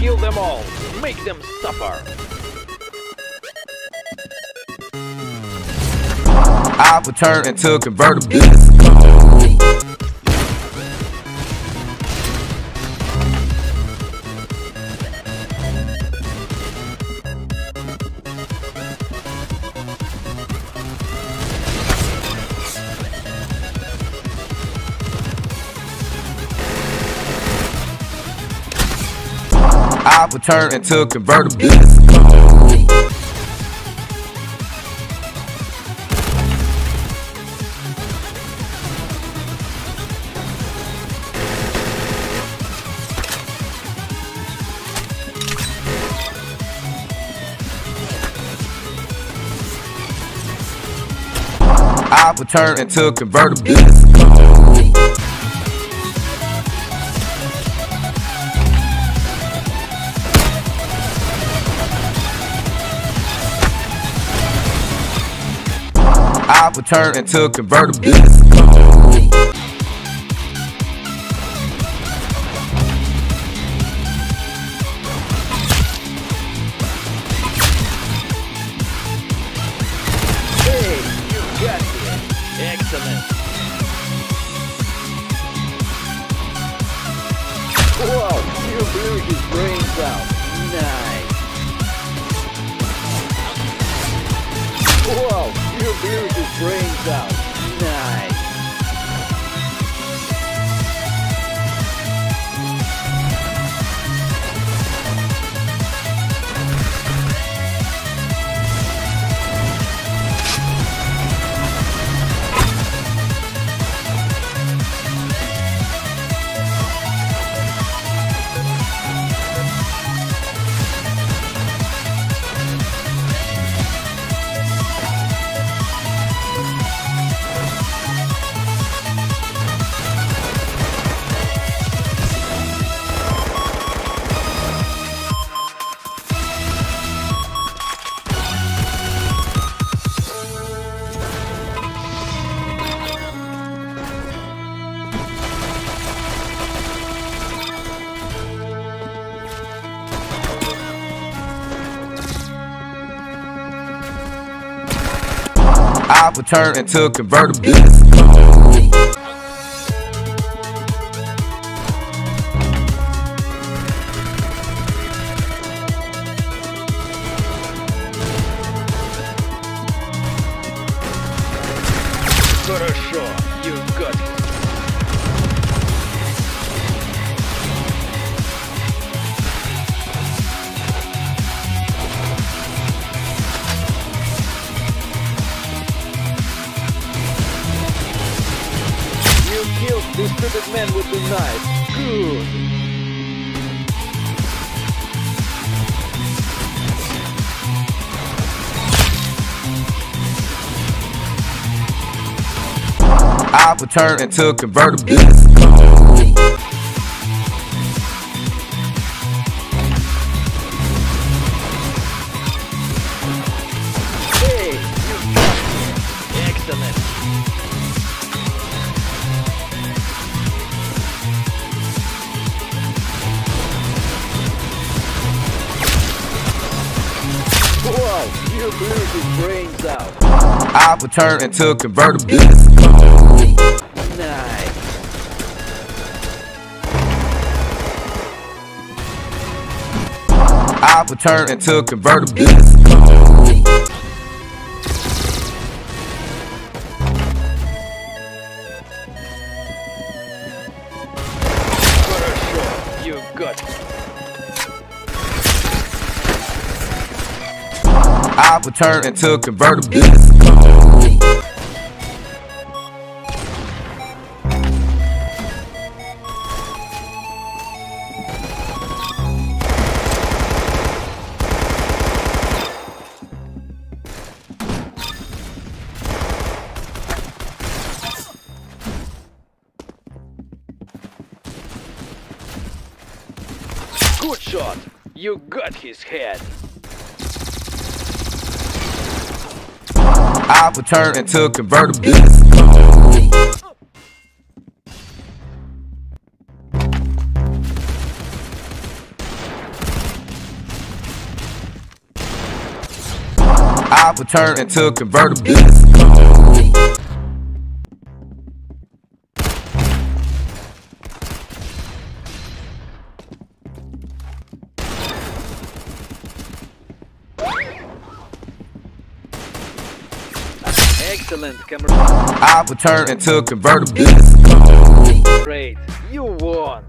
Kill them all. Make them suffer. I will turn into a convertible. I will turn into a convertible. I will turn into a convertible. I will turn into a convertible. Excellent. Whoa, you blew his brains out. Nice. Whoa, you his brains out. I will turn into a convertible. Хорошо, You killed this stupid man with the knife. Good. I will turn into a convertible. out. I will turn into a convertible. Nice. I will turn into a convertible. You got it. I will turn into a convertible. Good shot. You got his head. I would turn into a convertible. I would turn into a convertible. Excellent, camera. I will turn into a convertible. Great. You won.